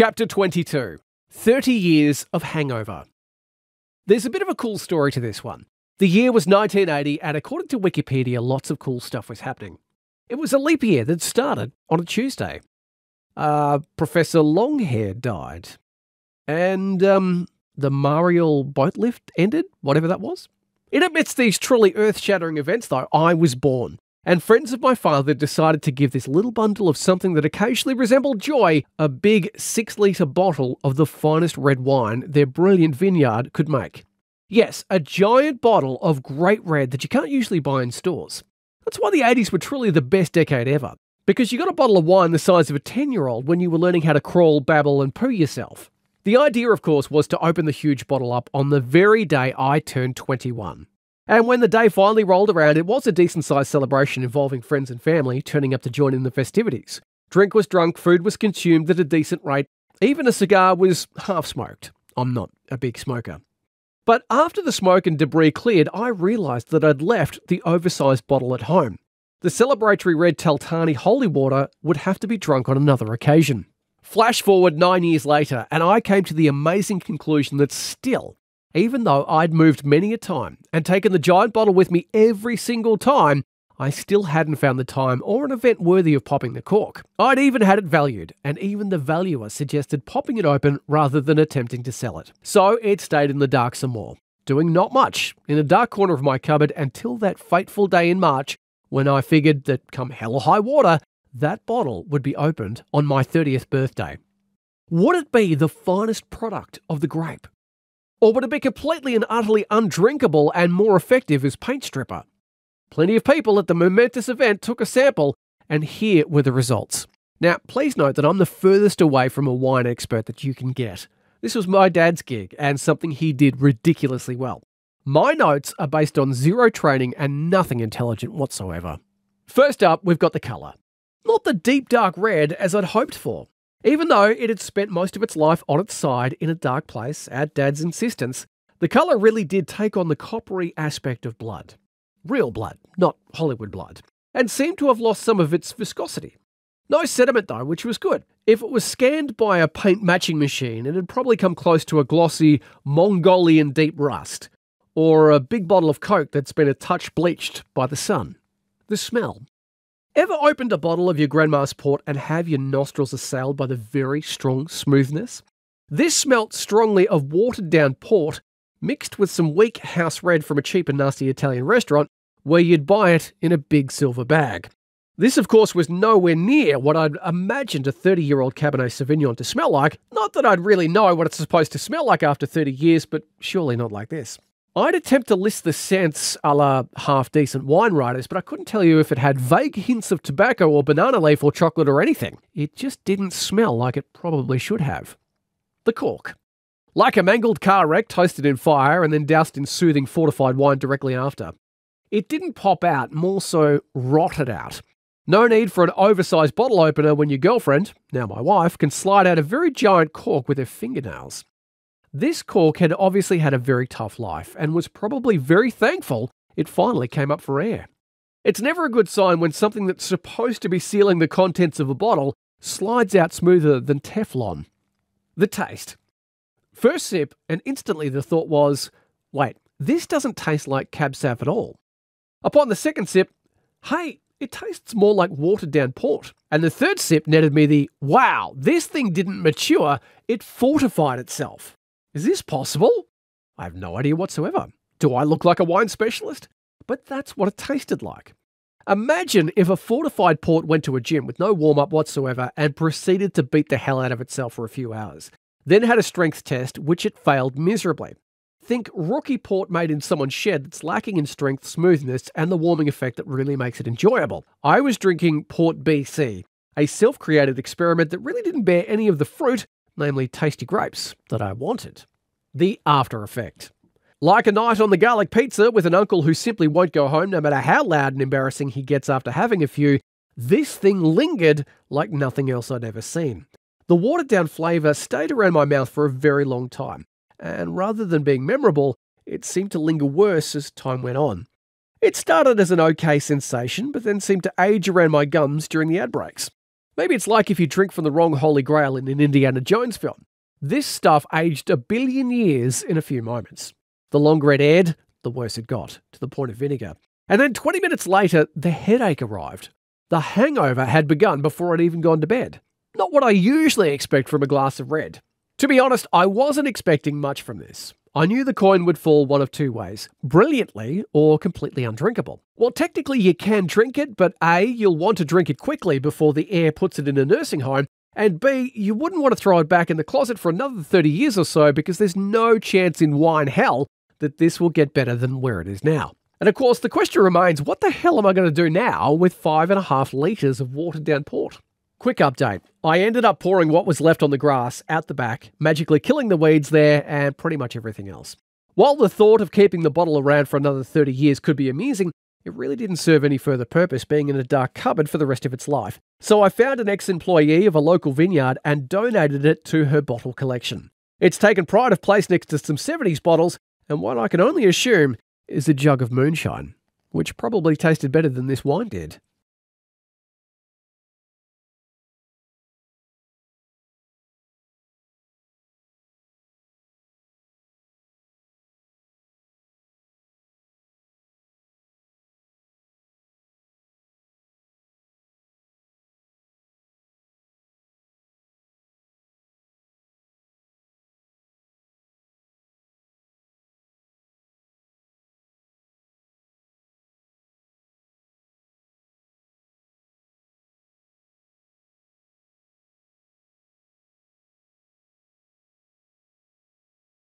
Chapter 22 30 Years of Hangover. There's a bit of a cool story to this one. The year was 1980, and according to Wikipedia, lots of cool stuff was happening. It was a leap year that started on a Tuesday. Uh, Professor Longhair died. And um, the Mariel boat lift ended, whatever that was. In amidst these truly earth shattering events, though, I was born. And friends of my father decided to give this little bundle of something that occasionally resembled joy a big six litre bottle of the finest red wine their brilliant vineyard could make. Yes, a giant bottle of great red that you can't usually buy in stores. That's why the 80s were truly the best decade ever. Because you got a bottle of wine the size of a 10 year old when you were learning how to crawl, babble, and poo yourself. The idea, of course, was to open the huge bottle up on the very day I turned 21. And when the day finally rolled around, it was a decent sized celebration involving friends and family turning up to join in the festivities. Drink was drunk, food was consumed at a decent rate, even a cigar was half smoked. I'm not a big smoker. But after the smoke and debris cleared, I realised that I'd left the oversized bottle at home. The celebratory red Taltarni holy water would have to be drunk on another occasion. Flash forward nine years later, and I came to the amazing conclusion that still, even though I'd moved many a time and taken the giant bottle with me every single time, I still hadn't found the time or an event worthy of popping the cork. I'd even had it valued, and even the valuer suggested popping it open rather than attempting to sell it. So it stayed in the dark some more, doing not much in a dark corner of my cupboard until that fateful day in March when I figured that come hell or high water, that bottle would be opened on my 30th birthday. Would it be the finest product of the grape? Or would it be completely and utterly undrinkable and more effective as paint stripper? Plenty of people at the momentous event took a sample, and here were the results. Now, please note that I'm the furthest away from a wine expert that you can get. This was my dad's gig and something he did ridiculously well. My notes are based on zero training and nothing intelligent whatsoever. First up, we've got the colour. Not the deep dark red as I'd hoped for. Even though it had spent most of its life on its side in a dark place at Dad's insistence, the colour really did take on the coppery aspect of blood. Real blood, not Hollywood blood, and seemed to have lost some of its viscosity. No sediment though, which was good. If it was scanned by a paint matching machine, it had probably come close to a glossy Mongolian deep rust, or a big bottle of Coke that's been a touch bleached by the sun. The smell. Ever opened a bottle of your grandma's port and have your nostrils assailed by the very strong smoothness? This smelt strongly of watered down port mixed with some weak house red from a cheap and nasty Italian restaurant where you'd buy it in a big silver bag. This, of course, was nowhere near what I'd imagined a 30 year old Cabernet Sauvignon to smell like. Not that I'd really know what it's supposed to smell like after 30 years, but surely not like this. I'd attempt to list the scents a la half decent wine writers, but I couldn't tell you if it had vague hints of tobacco or banana leaf or chocolate or anything. It just didn't smell like it probably should have. The cork. Like a mangled car wreck toasted in fire and then doused in soothing fortified wine directly after. It didn't pop out, more so rotted out. No need for an oversized bottle opener when your girlfriend, now my wife, can slide out a very giant cork with her fingernails. This cork had obviously had a very tough life and was probably very thankful it finally came up for air. It's never a good sign when something that's supposed to be sealing the contents of a bottle slides out smoother than Teflon. The taste. First sip, and instantly the thought was, wait, this doesn't taste like Cab Sav at all. Upon the second sip, hey, it tastes more like watered down port. And the third sip netted me the, wow, this thing didn't mature, it fortified itself. Is this possible? I have no idea whatsoever. Do I look like a wine specialist? But that's what it tasted like. Imagine if a fortified port went to a gym with no warm up whatsoever and proceeded to beat the hell out of itself for a few hours, then had a strength test which it failed miserably. Think rookie port made in someone's shed that's lacking in strength, smoothness, and the warming effect that really makes it enjoyable. I was drinking Port BC, a self created experiment that really didn't bear any of the fruit namely tasty grapes, that I wanted. The after effect. Like a night on the garlic pizza with an uncle who simply won't go home no matter how loud and embarrassing he gets after having a few, this thing lingered like nothing else I'd ever seen. The watered down flavour stayed around my mouth for a very long time, and rather than being memorable, it seemed to linger worse as time went on. It started as an okay sensation, but then seemed to age around my gums during the ad breaks. Maybe it's like if you drink from the wrong Holy Grail in an Indiana Jones film. This stuff aged a billion years in a few moments. The longer it aired, the worse it got, to the point of vinegar. And then 20 minutes later, the headache arrived. The hangover had begun before I'd even gone to bed. Not what I usually expect from a glass of red. To be honest, I wasn't expecting much from this. I knew the coin would fall one of two ways brilliantly or completely undrinkable. Well, technically, you can drink it, but A, you'll want to drink it quickly before the air puts it in a nursing home, and B, you wouldn't want to throw it back in the closet for another 30 years or so because there's no chance in wine hell that this will get better than where it is now. And of course, the question remains what the hell am I going to do now with five and a half litres of watered down port? Quick update. I ended up pouring what was left on the grass out the back, magically killing the weeds there and pretty much everything else. While the thought of keeping the bottle around for another 30 years could be amusing, it really didn't serve any further purpose being in a dark cupboard for the rest of its life. So I found an ex employee of a local vineyard and donated it to her bottle collection. It's taken pride of place next to some 70s bottles, and what I can only assume is a jug of moonshine, which probably tasted better than this wine did.